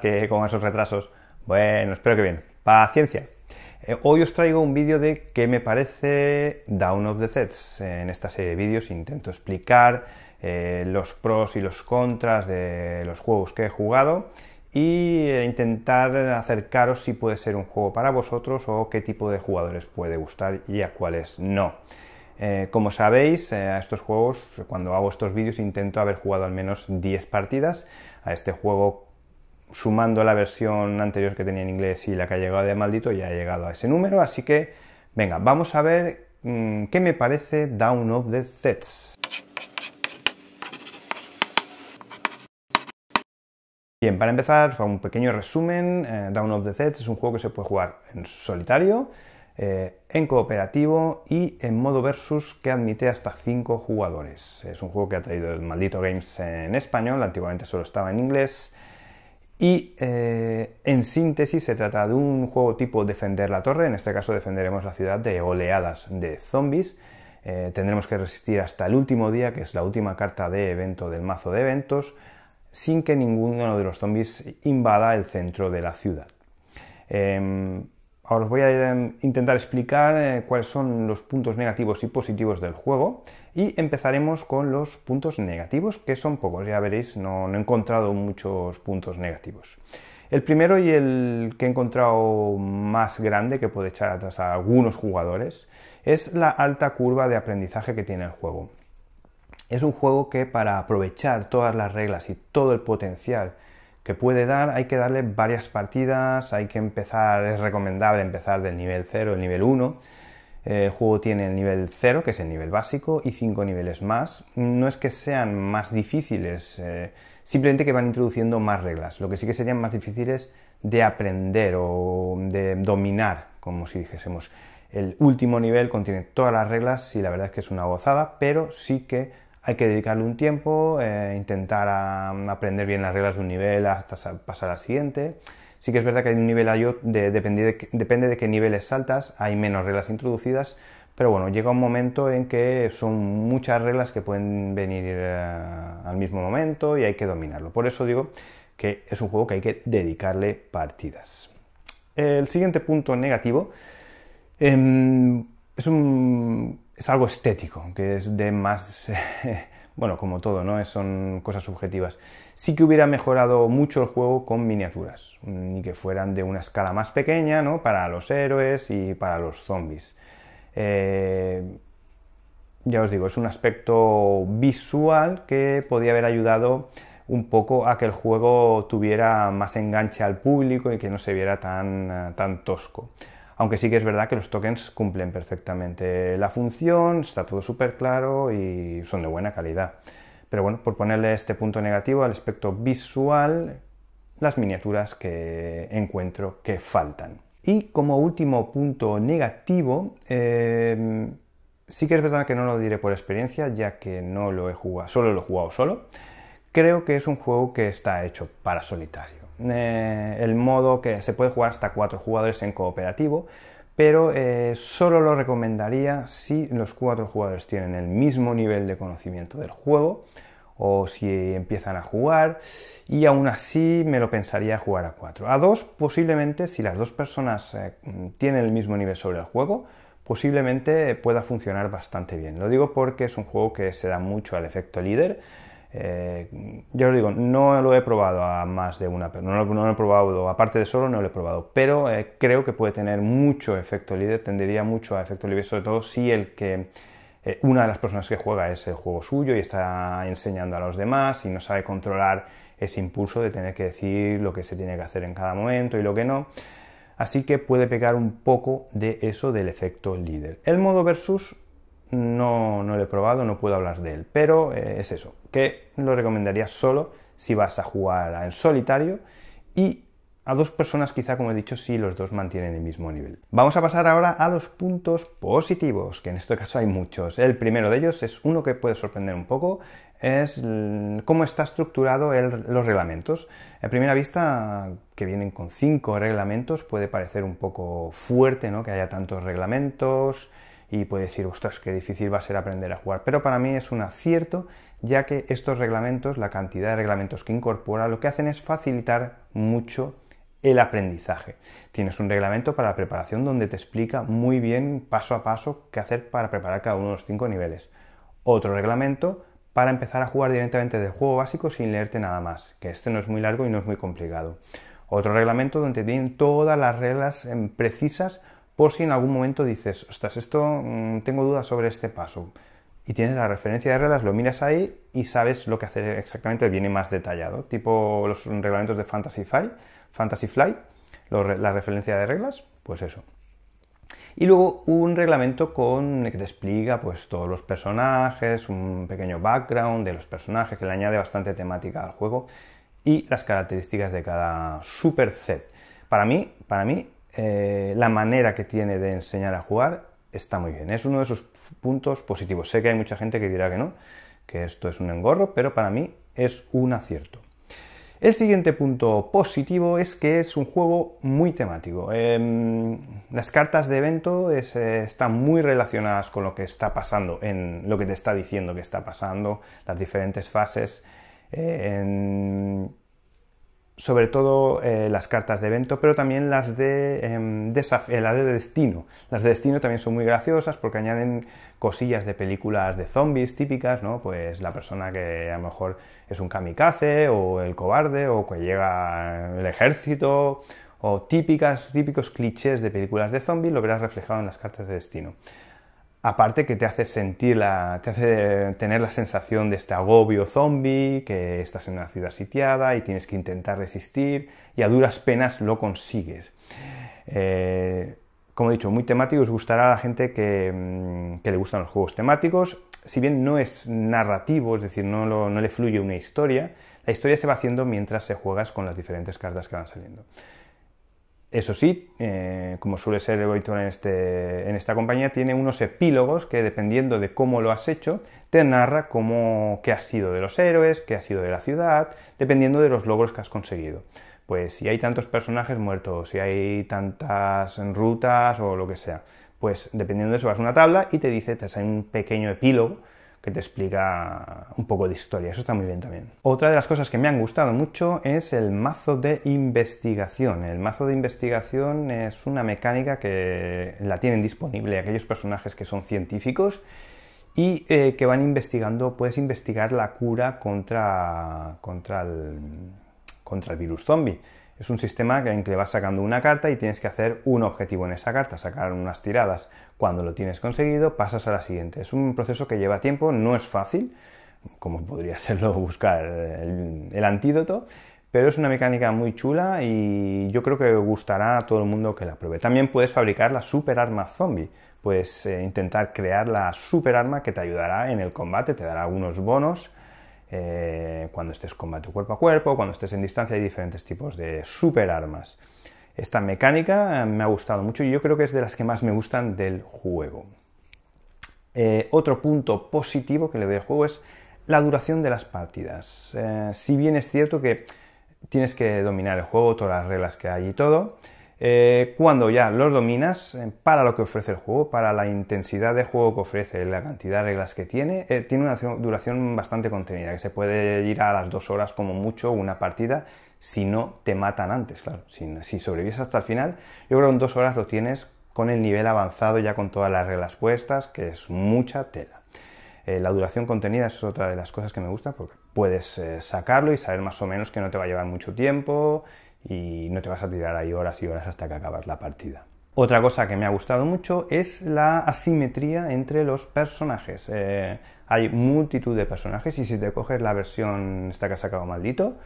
que con esos retrasos. Bueno, espero que bien. Paciencia. Eh, hoy os traigo un vídeo de qué me parece Down of the Sets. En esta serie de vídeos intento explicar eh, los pros y los contras de los juegos que he jugado eh, intentar acercaros si puede ser un juego para vosotros o qué tipo de jugadores puede gustar y a cuáles no. Como sabéis, a estos juegos, cuando hago estos vídeos, intento haber jugado al menos 10 partidas. A este juego, sumando la versión anterior que tenía en inglés y la que ha llegado de maldito, ya he llegado a ese número. Así que, venga, vamos a ver mm, qué me parece Down of the Sets. Bien, para empezar, un pequeño resumen. Eh, Down of the Sets es un juego que se puede jugar en solitario, eh, en cooperativo y en modo versus que admite hasta 5 jugadores. Es un juego que ha traído el maldito Games en español, antiguamente solo estaba en inglés. Y eh, en síntesis se trata de un juego tipo defender la torre, en este caso defenderemos la ciudad de oleadas de zombies. tendremos que resistir hasta el último día, que es la última carta de evento del mazo de eventos sin que ninguno de los zombies invada el centro de la ciudad. Em, ahora os voy a intentar explicar eh, cuáles son los puntos negativos y positivos del juego y empezaremos con los puntos negativos, que son pocos, ya veréis, no, he encontrado muchos puntos negativos. El primero y el que he encontrado más grande que puede echar atrás a algunos jugadores es la alta curva de aprendizaje que tiene el juego. Es un juego que para aprovechar todas las reglas y todo el potencial que puede dar hay que darle varias partidas, hay que empezar, es recomendable empezar del nivel 0, el nivel 1. El juego tiene el nivel 0, que es el nivel básico, y 5 niveles más. No es que sean más difíciles, eh, simplemente que van introduciendo más reglas. Lo que sí que serían más difíciles de aprender o de dominar, como si dijésemos. El último nivel contiene todas las reglas y la verdad es que es una gozada, pero sí que hay que dedicarle un tiempo, eh, intentar aprender bien las reglas de un nivel hasta pasar al siguiente. Sí que es verdad que hay un nivel de, depende, de, depende de qué niveles saltas, hay menos reglas introducidas, pero bueno, llega un momento en que son muchas reglas que pueden venir eh, al mismo momento y hay que dominarlo. Por eso digo que es un juego que hay que dedicarle partidas. El siguiente punto negativo em, es un es algo estético, que es de más, bueno, como todo, ¿no? Son cosas subjetivas. Sí que hubiera mejorado mucho el juego con miniaturas, y que fueran de una escala más pequeña, ¿no? Para los héroes y para los zombies. Eh, ya os digo, es un aspecto visual que podía haber ayudado un poco a que el juego tuviera más enganche al público y que no se viera tan, eh, tan tosco aunque sí que es verdad que los tokens cumplen perfectamente la función, está todo súper claro y son de buena calidad. Pero bueno, por ponerle este punto negativo al aspecto visual, las miniaturas que encuentro que faltan. Y como último punto negativo, em, sí que es verdad que no lo diré por experiencia, ya que no lo he jugado, solo lo he jugado solo. Creo que es un juego que está hecho para solitario. Eh, el modo que se puede jugar hasta cuatro jugadores en cooperativo, pero eh, solo lo recomendaría si los cuatro jugadores tienen el mismo nivel de conocimiento del juego o si empiezan a jugar y aún así me lo pensaría jugar a cuatro. A dos, posiblemente si las dos personas eh, tienen el mismo nivel sobre el juego, posiblemente pueda funcionar bastante bien. Lo digo porque es un juego que se da mucho al efecto líder eh, yo os digo, no lo he probado a más de una, no no lo he probado, aparte de solo no lo he probado, pero eh, creo que puede tener mucho efecto líder, tendería mucho a efecto líder, sobre todo si el que eh, una de las personas que juega es el juego suyo y está enseñando a los demás y no sabe controlar ese impulso de tener que decir lo que se tiene que hacer en cada momento y lo que no. Así que puede pegar un poco de eso del efecto líder. El modo versus no, no lo he probado, no puedo hablar de él, pero eh, es eso, que lo recomendaría solo si vas a jugar en solitario y a dos personas quizá, como he dicho, si los dos mantienen el mismo nivel. Vamos a pasar ahora a los puntos positivos, que en este caso hay muchos. El primero de ellos es uno que puede sorprender un poco, es cómo está estructurado los reglamentos. A primera vista, que vienen con cinco reglamentos, puede parecer un poco fuerte, ¿no? Que haya tantos reglamentos y puede decir, ostras, qué difícil va a ser aprender a jugar. Pero para mí es un acierto, ya que estos reglamentos, la cantidad de reglamentos que incorpora, lo que hacen es facilitar mucho el aprendizaje. Tienes un reglamento para la preparación donde te explica muy bien paso a paso qué hacer para preparar cada uno de los cinco niveles. Otro reglamento para empezar a jugar directamente del juego básico sin leerte nada más, que este no es muy largo y no es muy complicado. Otro reglamento donde vienen todas las reglas em, precisas por si en algún momento dices, ostras, esto mm, tengo dudas sobre este paso. Y tienes la referencia de reglas, lo miras ahí y sabes lo que hacer exactamente, viene más detallado. Tipo los reglamentos de Fantasy Flight, Fantasy Flight la referencia de reglas, pues eso. Y luego un reglamento con, que te explica pues, todos los personajes, un pequeño background de los personajes que le añade bastante temática al juego y las características de cada super set. Para mí, para mí eh, la manera que tiene de enseñar a jugar está muy bien. Es uno de sus puntos positivos. Sé que hay mucha gente que dirá que no, que esto es un engorro, pero para mí es un acierto. El siguiente punto positivo es que es un juego muy temático. Em, las cartas de evento eh, están muy relacionadas con lo que está pasando, en lo que te está diciendo que está pasando, las diferentes fases. Eh, sobre todo eh, las cartas de evento, pero también las de, em, eh, de destino. Las de destino también son muy graciosas porque añaden cosillas de películas de zombies típicas, ¿no? Pues la persona que a lo mejor es un kamikaze o el cobarde o que llega el ejército o típicas, típicos clichés de películas de zombies lo verás reflejado en las cartas de destino aparte que te hace sentir la, te hace tener la sensación de este agobio zombie, que estás en una ciudad sitiada y tienes que intentar resistir y a duras penas lo consigues. Eh, como he dicho, muy temático, os gustará a la gente que, mm, que, le gustan los juegos temáticos. Si bien no es narrativo, es decir, no le fluye una historia, la historia se va haciendo mientras se juegas con las diferentes cartas que van saliendo. Eso sí, eh, como suele ser el en, este, en esta compañía, tiene unos epílogos que, dependiendo de cómo lo has hecho, te narra cómo, qué ha sido de los héroes, qué ha sido de la ciudad, dependiendo de los logros que has conseguido. Pues si hay tantos personajes muertos, si hay tantas rutas o lo que sea, pues dependiendo de eso vas a una tabla y te dice, te sale un pequeño epílogo que te explica un poco de historia. Eso está muy bien también. Otra de las cosas que me han gustado mucho es el mazo de investigación. El mazo de investigación es una mecánica que la tienen disponible aquellos personajes que son científicos y eh, que van investigando, puedes investigar la cura contra, contra, el, contra el virus zombie. Es un sistema en que vas sacando una carta y tienes que hacer un objetivo en esa carta, sacar unas tiradas. Cuando lo tienes conseguido, pasas a la siguiente. Es un proceso que lleva tiempo, no es fácil, como podría serlo buscar el, antídoto, pero es una mecánica muy chula y yo creo que gustará a todo el mundo que la pruebe. También puedes fabricar la super arma zombie. Puedes eh, intentar crear la super arma que te ayudará en el combate, te dará algunos bonos eh, cuando estés combate cuerpo a cuerpo, cuando estés en distancia, hay diferentes tipos de super armas. Esta mecánica me ha gustado mucho y yo creo que es de las que más me gustan del juego. Eh, otro punto positivo que le doy al juego es la duración de las partidas. Eh, si bien es cierto que tienes que dominar el juego, todas las reglas que hay y todo, eh, cuando ya los dominas, eh, para lo que ofrece el juego, para la intensidad de juego que ofrece, la cantidad de reglas que tiene, eh, tiene una duración bastante contenida, que se puede ir a las dos horas como mucho una partida si no te matan antes, claro. Si, sobrevives hasta el final, yo creo que en dos horas lo tienes con el nivel avanzado ya con todas las reglas puestas, que es mucha tela. la duración contenida es otra de las cosas que me gusta porque puedes sacarlo y saber más o menos que no te va a llevar mucho tiempo y no te vas a tirar ahí horas y horas hasta que acabas la partida. Otra cosa que me ha gustado mucho es la asimetría entre los personajes. Eh, hay multitud de personajes y si te coges la versión esta que ha sacado maldito,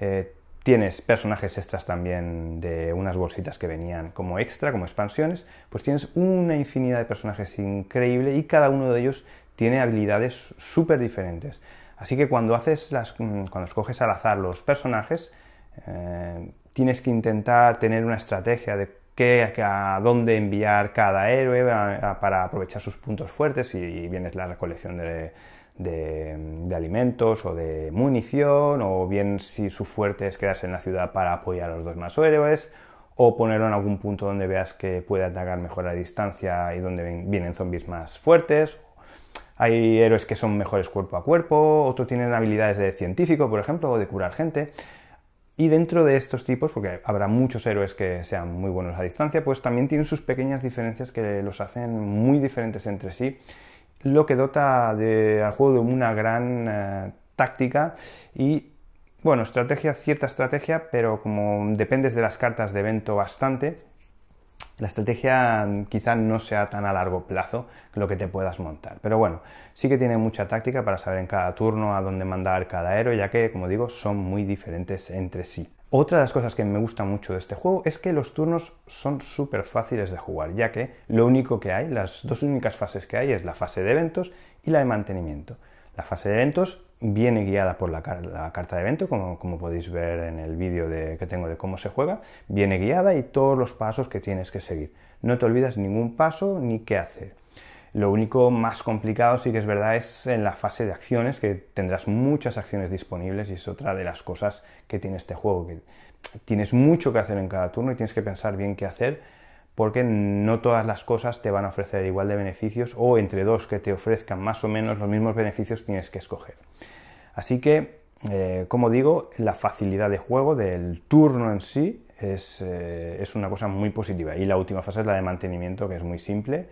eh, tienes personajes extras también de unas bolsitas que venían como extra, como expansiones, pues tienes una infinidad de personajes increíble y cada uno de ellos tiene habilidades súper diferentes. Así que cuando haces las, cuando escoges al azar los personajes, eh, tienes que intentar tener una estrategia de qué, a dónde enviar cada héroe para aprovechar sus puntos fuertes, si bien es la recolección de, alimentos o de munición, o bien si su fuerte es quedarse en la ciudad para apoyar a los dos más héroes, o ponerlo en algún punto donde veas que puede atacar mejor a distancia y donde vienen zombies más fuertes. Hay héroes que son mejores cuerpo a cuerpo, otros tienen habilidades de científico, por ejemplo, o de curar gente. Y dentro de estos tipos, porque habrá muchos héroes que sean muy buenos a distancia, pues también tienen sus pequeñas diferencias que los hacen muy diferentes entre sí, lo que dota al juego de una gran eh, táctica y bueno, estrategia, cierta estrategia, pero como dependes de las cartas de evento bastante, la estrategia quizá no sea tan a largo plazo lo que te puedas montar. Pero bueno, sí que tiene mucha táctica para saber en cada turno a dónde mandar cada héroe, ya que, como digo, son muy diferentes entre sí. Otra de las cosas que me gusta mucho de este juego es que los turnos son súper fáciles de jugar, ya que lo único que hay, las dos únicas fases que hay es la fase de eventos y la de mantenimiento. La fase de eventos viene guiada por la, carta de evento, como, podéis ver en el vídeo que tengo de cómo se juega, viene guiada y todos los pasos que tienes que seguir. No te olvidas ningún paso ni qué hacer. Lo único más complicado, sí que es verdad, es en la fase de acciones, que tendrás muchas acciones disponibles y es otra de las cosas que tiene este juego, que tienes mucho que hacer en cada turno y tienes que pensar bien qué hacer porque no todas las cosas te van a ofrecer igual de beneficios o entre dos que te ofrezcan más o menos los mismos beneficios tienes que escoger. Así que, eh, como digo, la facilidad de juego del turno en sí es, eh, una cosa muy positiva. Y la última fase es la de mantenimiento, que es muy simple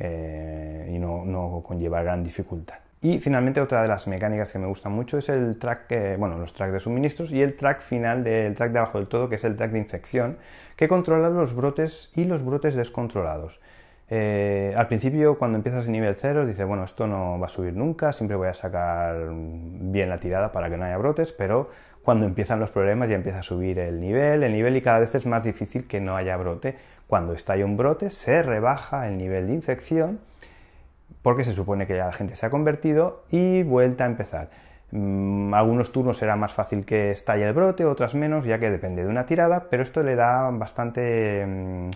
eh, y no, no conlleva gran dificultad. Y finalmente otra de las mecánicas que me gusta mucho es el track, bueno, los tracks de suministros y el track final del track de abajo del todo, que es el track de infección, que controla los brotes y los brotes descontrolados. Eh, al principio, cuando empiezas en nivel 0, dices, bueno, esto no va a subir nunca, siempre voy a sacar bien la tirada para que no haya brotes, pero cuando empiezan los problemas ya empieza a subir el nivel, el nivel y cada vez es más difícil que no haya brote. Cuando estalla un brote, se rebaja el nivel de infección porque se supone que ya la gente se ha convertido y vuelta a empezar. Mm, algunos turnos será más fácil que estalle el brote, otras menos, ya que depende de una tirada, pero esto le da bastante mm,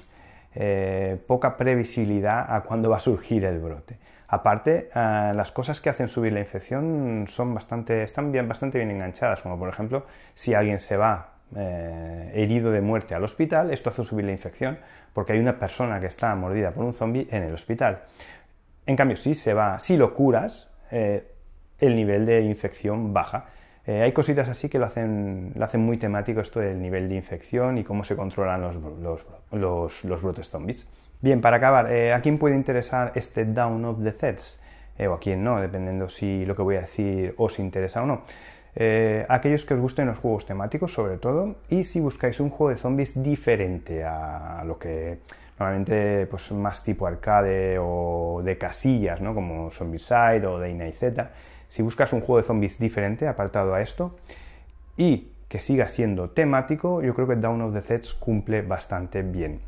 eh, poca previsibilidad a cuándo va a surgir el brote. Aparte, eh, las cosas que hacen subir la infección son bastante, están bien, bastante bien enganchadas, como por ejemplo, si alguien se va eh, herido de muerte al hospital, esto hace subir la infección porque hay una persona que está mordida por un zombie en el hospital. En cambio, si se va, si lo curas, eh, el nivel de infección baja. Eh, hay cositas así que lo hacen, lo hacen muy temático esto del nivel de infección y cómo se controlan los, los, brotes zombies. Bien, para acabar, eh, ¿a quién puede interesar este Down of the Threads? o a quién no, dependiendo si lo que voy a decir os interesa o no. aquellos que os gusten los juegos temáticos, sobre todo, y si buscáis un juego de zombies diferente a lo que normalmente pues más tipo arcade o de casillas, ¿no? como Zombicide o Day Z. Si buscas un juego de zombies diferente, apartado a esto, y que siga siendo temático, yo creo que Down of the Sets cumple bastante bien.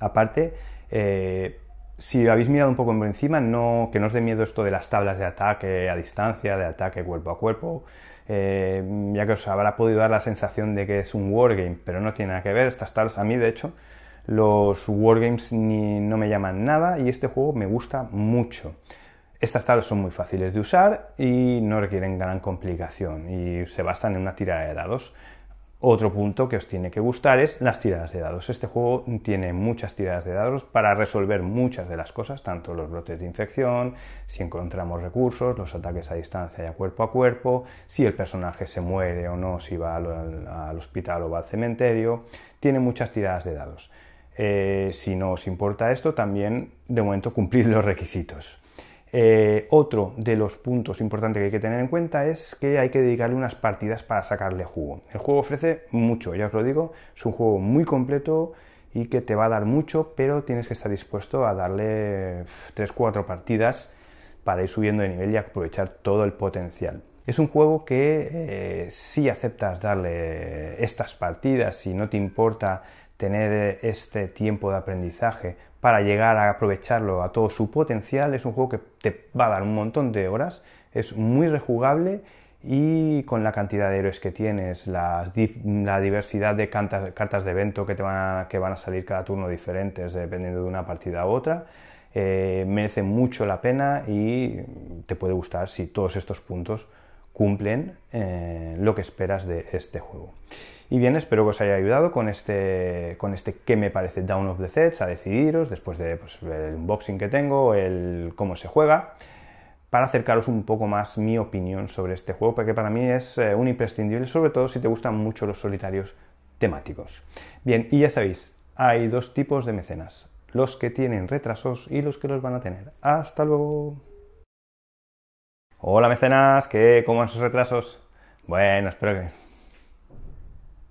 Aparte, eh, si lo habéis mirado un poco por encima, no, que no os dé miedo esto de las tablas de ataque a distancia, de ataque cuerpo a cuerpo, eh, ya que os habrá podido dar la sensación de que es un wargame, pero no tiene nada que ver. Estas tablas, a mí de hecho, los wargames no me llaman nada y este juego me gusta mucho. Estas tablas son muy fáciles de usar y no requieren gran complicación y se basan en una tirada de dados. Otro punto que os tiene que gustar es las tiradas de dados. Este juego tiene muchas tiradas de dados para resolver muchas de las cosas, tanto los brotes de infección, si encontramos recursos, los ataques a distancia y a cuerpo a cuerpo, si el personaje se muere o no, si va al hospital o va al cementerio. Tiene muchas tiradas de dados. Eh, si no os importa esto, también de momento cumplir los requisitos. Eh, otro de los puntos importantes que hay que tener en cuenta es que hay que dedicarle unas partidas para sacarle jugo. El juego ofrece mucho, ya os lo digo, es un juego muy completo y que te va a dar mucho, pero tienes que estar dispuesto a darle 3-4 partidas para ir subiendo de nivel y aprovechar todo el potencial. Es un juego que eh, si aceptas darle estas partidas, y no te importa tener este tiempo de aprendizaje para llegar a aprovecharlo a todo su potencial. Es un juego que te va a dar un montón de horas, es muy rejugable y con la cantidad de héroes que tienes, la, diversidad de cartas, de evento que, te van a, que van a salir cada turno diferentes dependiendo de una partida u otra, eh, merece mucho la pena y te puede gustar si todos estos puntos cumplen eh, lo que esperas de este juego. Y bien, espero que os haya ayudado con este, con este que me parece Down of the Sets a decidiros después de pues, unboxing que tengo, el cómo se juega, para acercaros un poco más mi opinión sobre este juego, porque para mí es eh, un imprescindible, sobre todo si te gustan mucho los solitarios temáticos. Bien, y ya sabéis, hay dos tipos de mecenas, los que tienen retrasos y los que los van a tener. Hasta luego. Hola mecenas, ¿qué? ¿Cómo van sus retrasos? Bueno, espero que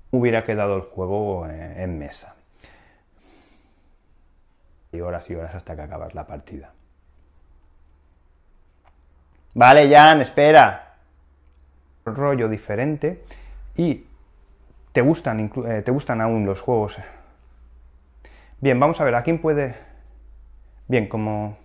hubiera quedado el juego en mesa. Y horas y horas hasta que acabas la partida. Vale, Jan, espera. Rollo diferente y te gustan, eh, te gustan aún los juegos. Bien, vamos a ver, ¿a quién puede...? Bien, como